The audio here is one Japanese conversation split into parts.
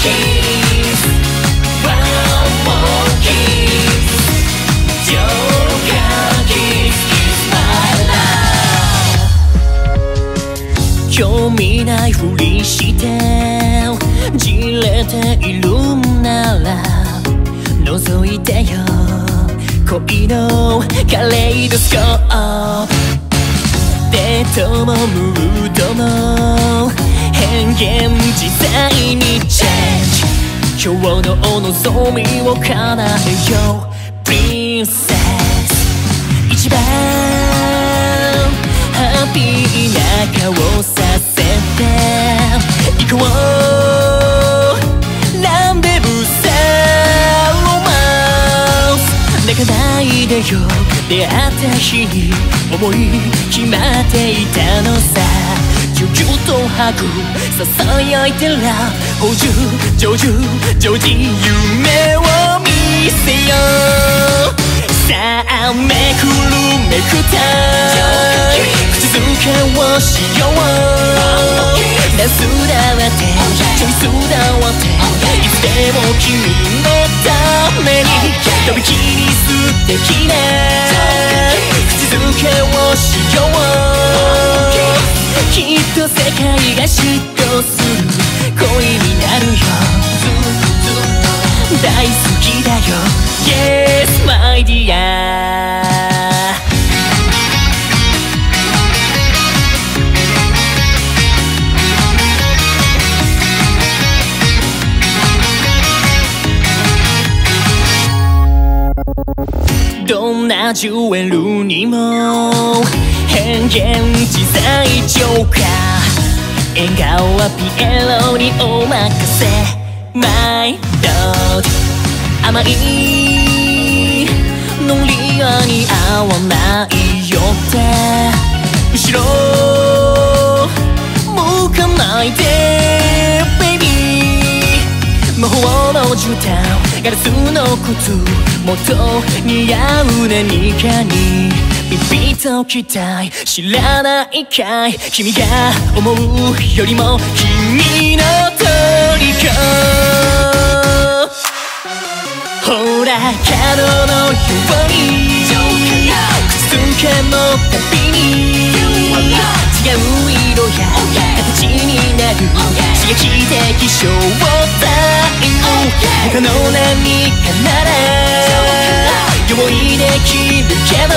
興味ないふりしてじれているんなら覗いてよ。恋のカレイドスコープ。デートもムードも変幻自在にチェンジ今日のお望みを叶えよう。プリンセス一番ハッピーな顔させて。行こう。ランデブーさロマンス泣かないでよ。出会った日に思い決まっていたのさ。ぎゅぎゅっと吐くささやいてら宝珠成就常時夢を見せよう。さあめくるめくった。口づけをしよう。ダンスだわってチョイスだわっていつでも君のた。めにとびきり素敵な。口づけをしよう。きっと世界が嫉妬する恋になるよ。大好きだよ。Yes my dear. どんなジュエルにも変幻自在ジョーカー笑顔はピエロにお任せ。My dog 甘い。ノリは似合わないよって。後ろ向かないで。Baby 魔法の絨毯。ガラスの靴。もっと似合う何かに。ビビッと期待知らないかい。君が思うよりも君の虜。ほら角のように。口づけのたびに。違う色や形になる。刺激的ショータイム他の何かなら。用意できるけど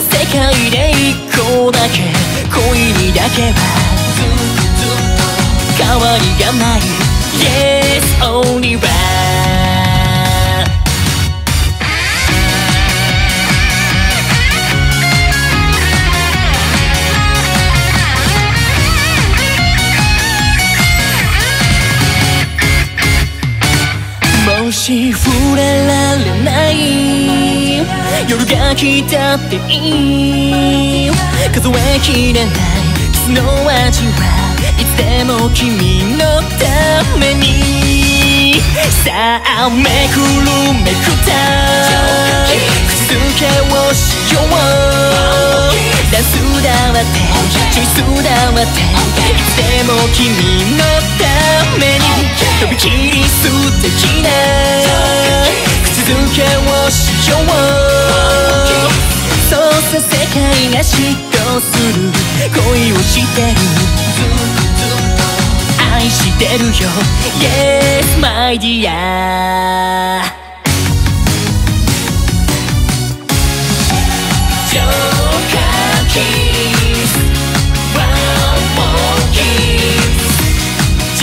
世界で一個だけ恋にだけは変わりがない Yes only one もし触れられない夜が来たっていい数えきれないキスの味はいつでも君のためにさあめくるめくた口づけをしようダンスだわってチョイスだわっていつでも君のためにとびきり素敵な口づけをしよう嫉妬する？恋をしてる。愛してるよ。Yes my dear 浄化キスワンモーキス